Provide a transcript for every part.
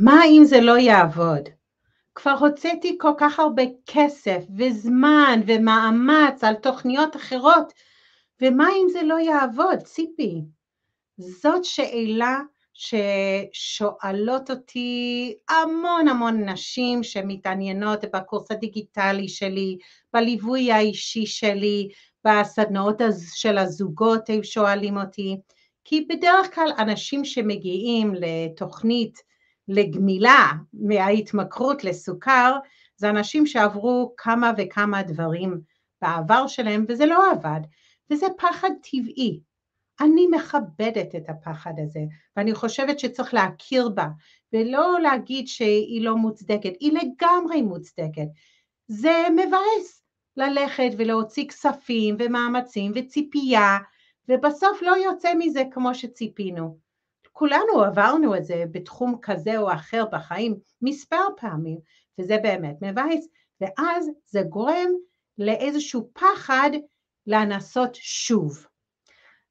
מה אם זה לא יעבוד? כבר הוצאתי כל כך הרבה כסף וזמן ומאמץ על תוכניות אחרות, ומה אם זה לא יעבוד, ציפי? זאת שאלה ששואלות אותי המון המון נשים שמתעניינות בקורס הדיגיטלי שלי, בליווי האישי שלי, בסדנאות של הזוגות הם שואלים אותי, כי בדרך כלל אנשים שמגיעים לתוכנית לגמילה מההתמכרות לסוכר, זה אנשים שעברו כמה וכמה דברים בעבר שלהם וזה לא עבד, וזה פחד טבעי. אני מכבדת את הפחד הזה, ואני חושבת שצריך להכיר בה, ולא להגיד שהיא לא מוצדקת, היא לגמרי מוצדקת. זה מבאס ללכת ולהוציא כספים ומאמצים וציפייה, ובסוף לא יוצא מזה כמו שציפינו. כולנו עברנו את זה בתחום כזה או אחר בחיים מספר פעמים, וזה באמת מבאס, ואז זה גורם לאיזשהו פחד לנסות שוב.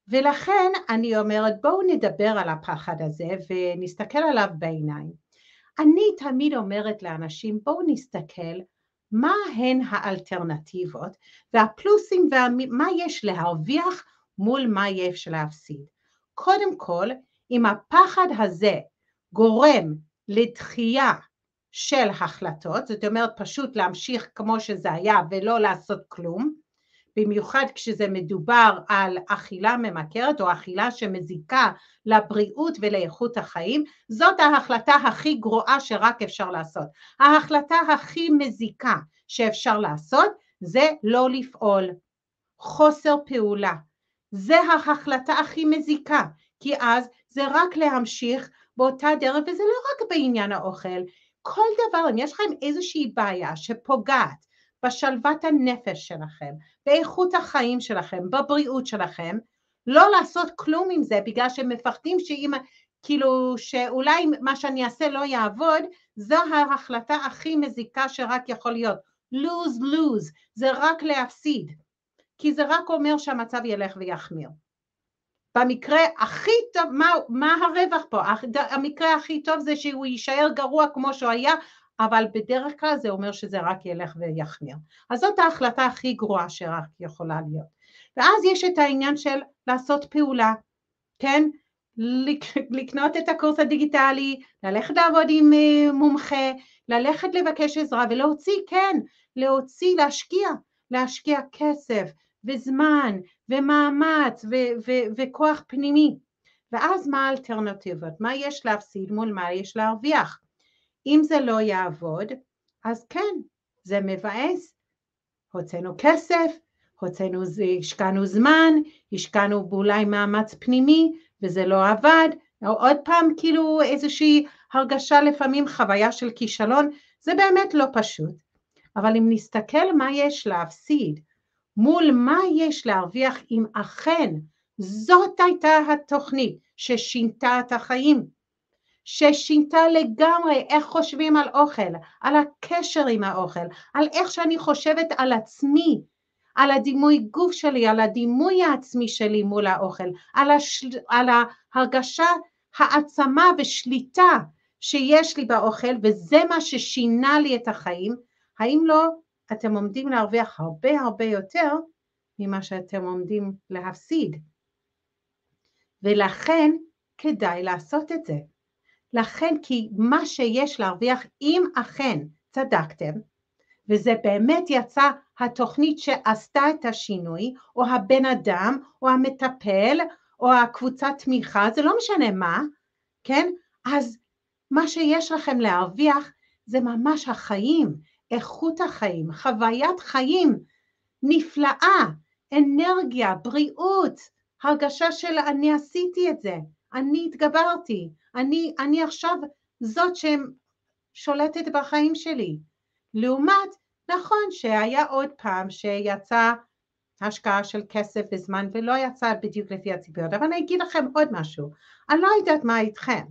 ולכן אני אומרת בואו נדבר על הפחד הזה ונסתכל עליו בעיניים. אני תמיד אומרת לאנשים בואו נסתכל מה הן האלטרנטיבות והפלוסים ומה יש להרוויח מול מה יש להפסיד. קודם כל, אם הפחד הזה גורם לדחייה של החלטות, זאת אומרת פשוט להמשיך כמו שזה היה ולא לעשות כלום, במיוחד כשזה מדובר על אכילה ממכרת או אכילה שמזיקה לבריאות ולאיכות החיים, זאת ההחלטה הכי גרועה שרק אפשר לעשות. ההחלטה הכי מזיקה שאפשר לעשות זה לא לפעול, חוסר פעולה. זה ההחלטה הכי מזיקה, כי אז זה רק להמשיך באותה דרך, וזה לא רק בעניין האוכל, כל דבר, אם יש לכם איזושהי בעיה שפוגעת בשלוות הנפש שלכם, באיכות החיים שלכם, בבריאות שלכם, לא לעשות כלום עם זה בגלל שהם מפחדים שאם, כאילו, שאולי מה שאני אעשה לא יעבוד, זו ההחלטה הכי מזיקה שרק יכול להיות. lose lose, זה רק להפסיד, כי זה רק אומר שהמצב ילך ויחמיר. במקרה הכי טוב, מה, מה הרווח פה? המקרה הכי טוב זה שהוא יישאר גרוע כמו שהוא היה, אבל בדרך כלל זה אומר שזה רק ילך ויחמיר. אז זאת ההחלטה הכי גרועה שרק יכולה להיות. ואז יש את העניין של לעשות פעולה, כן? לקנות את הקורס הדיגיטלי, ללכת לעבוד עם אה, מומחה, ללכת לבקש עזרה ולהוציא, כן, להוציא, להשקיע, להשקיע כסף וזמן ומאמץ ו- ו- וכוח פנימי. ואז מה האלטרנטיבות? מה יש להפסיד מול מה יש להרוויח? אם זה לא יעבוד, אז כן, זה מבאס. הוצאנו כסף, הוצאנו, השקענו זמן, השקענו באולי מאמץ פנימי, וזה לא עבד, או עוד פעם כאילו איזושהי הרגשה לפעמים, חוויה של כישלון, זה באמת לא פשוט. אבל אם נסתכל מה יש להפסיד, מול מה יש להרוויח אם אכן זאת הייתה התוכנית ששינתה את החיים, ששינתה לגמרי איך חושבים על אוכל, על הקשר עם האוכל, על איך שאני חושבת על עצמי, על הדימוי גוף שלי, על הדימוי העצמי שלי מול האוכל, על, השל... על ההרגשה העצמה ושליטה שיש לי באוכל וזה מה ששינה לי את החיים, האם לא אתם עומדים להרוויח הרבה הרבה יותר ממה שאתם עומדים להפסיד. ולכן כדאי לעשות את זה. לכן כי מה שיש להרוויח אם אכן צדקתם וזה באמת יצא התוכנית שעשתה את השינוי או הבן אדם או המטפל או הקבוצת תמיכה זה לא משנה מה כן אז מה שיש לכם להרוויח זה ממש החיים איכות החיים חוויית חיים נפלאה אנרגיה בריאות הרגשה של אני עשיתי את זה אני התגברתי אני, אני עכשיו זאת ששולטת בחיים שלי. לעומת, נכון שהיה עוד פעם שיצא השקעה של כסף וזמן ולא יצא בדיוק לפי הציפיות, אבל אני אגיד לכם עוד משהו, אני לא יודעת מה איתכם,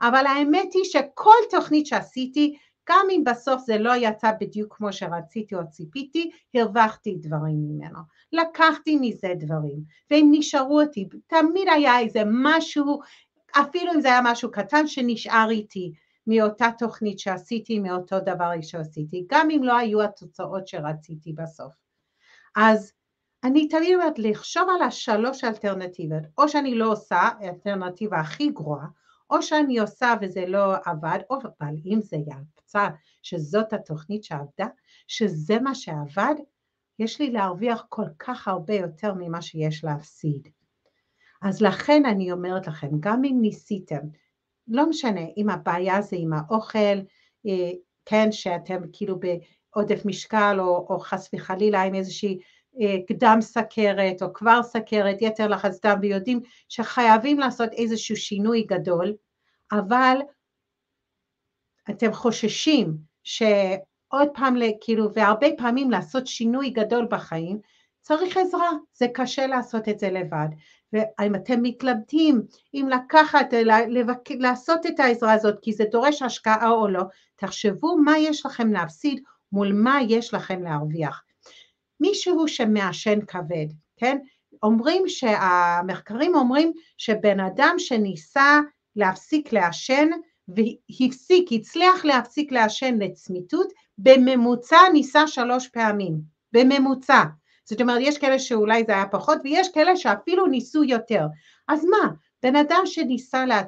אבל האמת היא שכל תוכנית שעשיתי, גם אם בסוף זה לא יצא בדיוק כמו שרציתי או ציפיתי, הרווחתי דברים ממנו. לקחתי מזה דברים, והם נשארו אותי, תמיד היה איזה משהו אפילו אם זה היה משהו קטן שנשאר איתי, מאותה תוכנית שעשיתי, מאותו דבר שעשיתי, גם אם לא היו התוצאות שרציתי בסוף. אז אני תמיד אומרת לחשוב על השלוש אלטרנטיבות, או שאני לא עושה אלטרנטיבה הכי גרועה, או שאני עושה וזה לא עבד, או אבל אם זה יצא שזאת התוכנית שעבדה, שזה מה שעבד, יש לי להרוויח כל כך הרבה יותר ממה שיש להפסיד. אז לכן אני אומרת לכם, גם אם ניסיתם, לא משנה אם הבעיה זה עם האוכל, אה, כן, שאתם כאילו בעודף משקל או, או חס וחלילה עם איזושהי קדם סכרת או כבר סכרת, יתר לחץ דם, ויודעים שחייבים לעשות איזשהו שינוי גדול, אבל אתם חוששים שעוד פעם, כאילו, והרבה פעמים לעשות שינוי גדול בחיים, צריך עזרה, זה קשה לעשות את זה לבד. ואם אתם מתלבטים אם לקחת, לבק... לעשות את העזרה הזאת, כי זה דורש השקעה או לא, תחשבו מה יש לכם להפסיד מול מה יש לכם להרוויח. מישהו שמעשן כבד, כן? אומרים שהמחקרים אומרים שבן אדם שניסה להפסיק לעשן והפסיק, הצליח להפסיק לעשן לצמיתות, בממוצע ניסה שלוש פעמים, בממוצע. זאת אומרת, יש כאלה שאולי זה היה פחות, ויש כאלה שאפילו ניסו יותר. אז מה, בן אדם שניסה לה,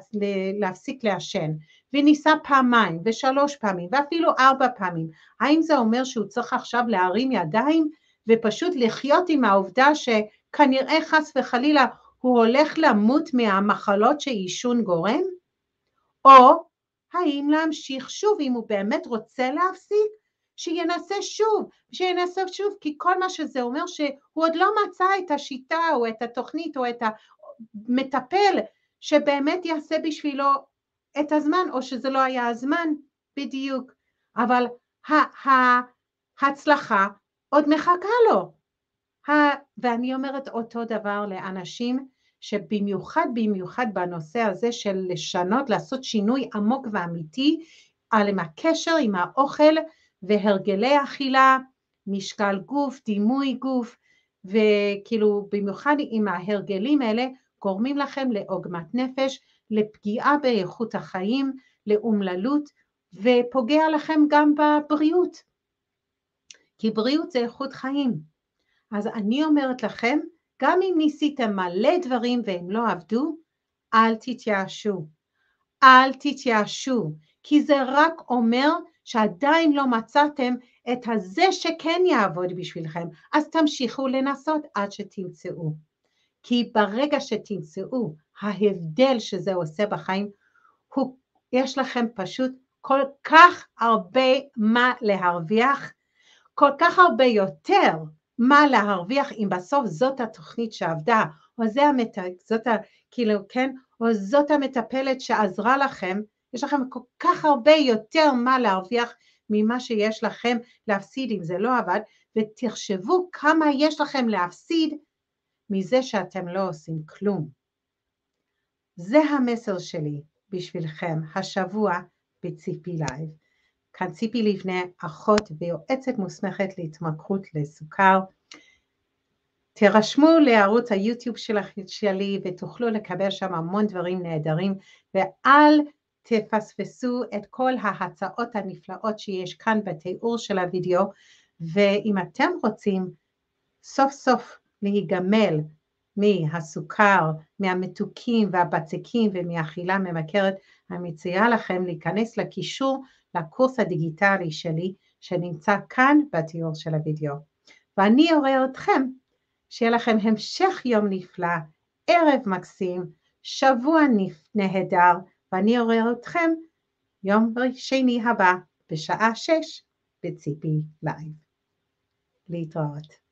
להפסיק לעשן, וניסה פעמיים, ושלוש פעמים, ואפילו ארבע פעמים, האם זה אומר שהוא צריך עכשיו להרים ידיים ופשוט לחיות עם העובדה שכנראה חס וחלילה הוא הולך למות מהמחלות שעישון גורם? או האם להמשיך שוב אם הוא באמת רוצה להפסיק? שינסה שוב, שינסה שוב, כי כל מה שזה אומר שהוא עוד לא מצא את השיטה או את התוכנית או את המטפל שבאמת יעשה בשבילו את הזמן, או שזה לא היה הזמן בדיוק, אבל ההצלחה עוד מחכה לו. ואני אומרת אותו דבר לאנשים שבמיוחד במיוחד בנושא הזה של לשנות, לעשות שינוי עמוק ואמיתי על הקשר עם האוכל והרגלי אכילה, משקל גוף, דימוי גוף, וכאילו במיוחד עם ההרגלים האלה גורמים לכם לעוגמת נפש, לפגיעה באיכות החיים, לאומללות, ופוגע לכם גם בבריאות. כי בריאות זה איכות חיים. אז אני אומרת לכם, גם אם ניסיתם מלא דברים והם לא עבדו, אל תתייאשו. אל תתייאשו, כי זה רק אומר שעדיין לא מצאתם את הזה שכן יעבוד בשבילכם, אז תמשיכו לנסות עד שתמצאו. כי ברגע שתמצאו ההבדל שזה עושה בחיים, הוא, יש לכם פשוט כל כך הרבה מה להרוויח, כל כך הרבה יותר מה להרוויח אם בסוף זאת התוכנית שעבדה, או זה המת... זאת ה... כאילו, כן, או זאת המטפלת שעזרה לכם, יש לכם כל כך הרבה יותר מה להרוויח ממה שיש לכם להפסיד אם זה לא עבד, ותחשבו כמה יש לכם להפסיד מזה שאתם לא עושים כלום. זה המסר שלי בשבילכם השבוע בציפי live. כאן ציפי לבנה, אחות ויועצת מוסמכת להתמכרות לסוכר. תירשמו לערוץ היוטיוב שלי ותוכלו לקבל שם המון דברים נהדרים ואל תפספסו את כל ההצעות הנפלאות שיש כאן בתיאור של הוידאו ואם אתם רוצים סוף סוף להיגמל מהסוכר, מהמתוקים והבצקים ומאכילה ממכרת, אני מציעה לכם להיכנס לקישור לקורס הדיגיטלי שלי שנמצא כאן בתיאור של הוידאו. ואני אראה אתכם, שיהיה לכם המשך יום נפלא, ערב מקסים, שבוע נהדר, ואני אראה אתכם יום שני הבא בשעה שש בציפי live. להתראות.